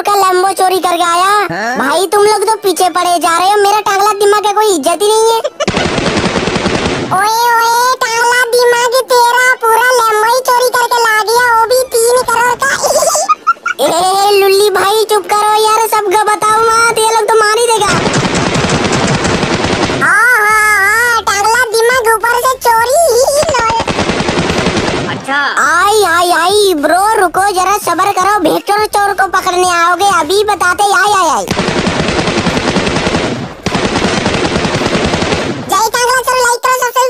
तीन का लैम्बो चोरी करके आया। हाँ? भाई तुम लोग तो पीछे पड़े जा रहे हो। मेरा टांगला दिमाग का कोई इज़्ज़त ही नहीं है। ओए ओए टांगला दिमाग तेरा पूरा लैम्बो ही चोरी करके ला गया वो भी तीन करोड़ का। ए लुल्ली भाई चुप करो यार। सबको बताओ मत। ये लोग तो मार ही देगा। हाँ हाँ हाँ। टांगला दिमाग ऊपर से चोरी अच्छा। आई आई ब्रो रुको जरा सबर करो भेक्टर चोर को पकड़ने आओगे? अभी बताते